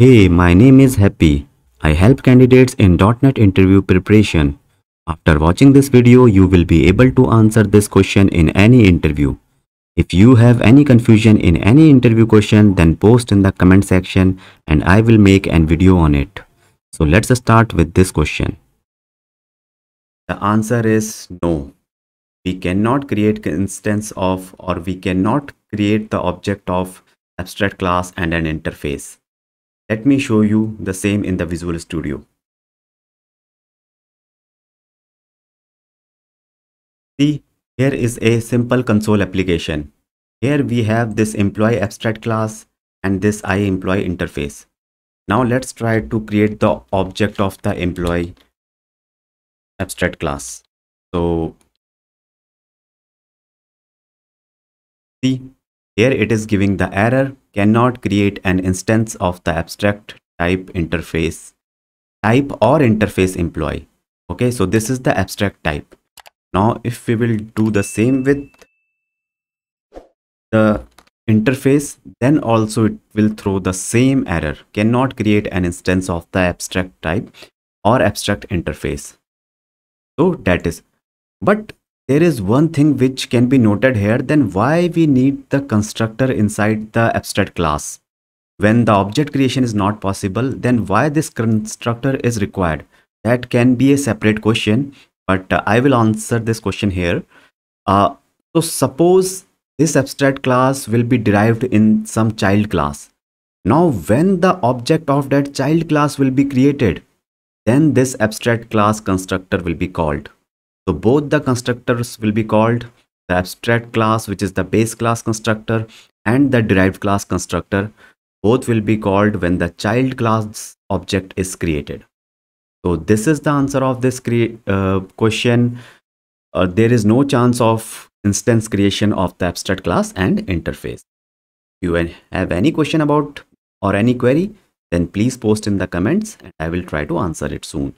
Hey, my name is Happy. I help candidates in .NET interview preparation. After watching this video, you will be able to answer this question in any interview. If you have any confusion in any interview question, then post in the comment section and I will make an video on it. So let's start with this question. The answer is no. We cannot create instance of or we cannot create the object of abstract class and an interface. Let me show you the same in the Visual Studio. See, here is a simple console application. Here we have this employee abstract class and this iEmployee interface. Now let's try to create the object of the employee abstract class. So see here it is giving the error cannot create an instance of the abstract type interface type or interface employee. Okay, so this is the abstract type. Now if we will do the same with the interface then also it will throw the same error cannot create an instance of the abstract type or abstract interface so that is but there is one thing which can be noted here then why we need the constructor inside the abstract class? When the object creation is not possible then why this constructor is required? That can be a separate question but uh, i will answer this question here. Uh, so suppose this abstract class will be derived in some child class. Now when the object of that child class will be created then this abstract class constructor will be called so both the constructors will be called the abstract class, which is the base class constructor and the derived class constructor. Both will be called when the child class object is created. So this is the answer of this uh, question. Uh, there is no chance of instance creation of the abstract class and interface. If you have any question about or any query, then please post in the comments and I will try to answer it soon.